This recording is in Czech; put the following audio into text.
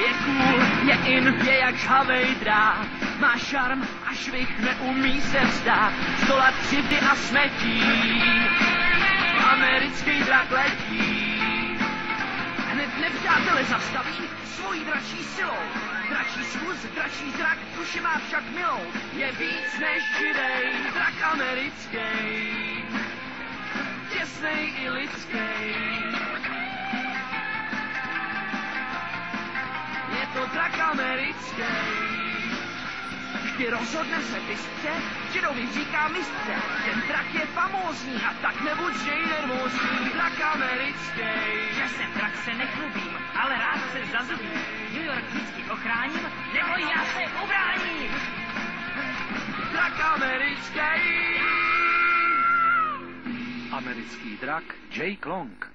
Je cool, je in, je jak žhavej drát. Má šarm a švih, neumí se vzdát. Sto let křivdy a smetí. Americký drak letí. Hned nepřátele zastaví svojí dračí silou. Dračí svůz, dračí zrak, duši má však milou. Je víc než živej, drak americký. Těsnej i lidský. Drak americký. Vždy rozhodne se bystře, Židovi říká mistře. Ten drak je famózní a tak nebuď žej nervózní. Drak americký. Že se drak se nechlubím, ale rád se zazubím. New York vždycky ochráním, nebo já se ubráním. Drak americký. Americký drak Jake Long.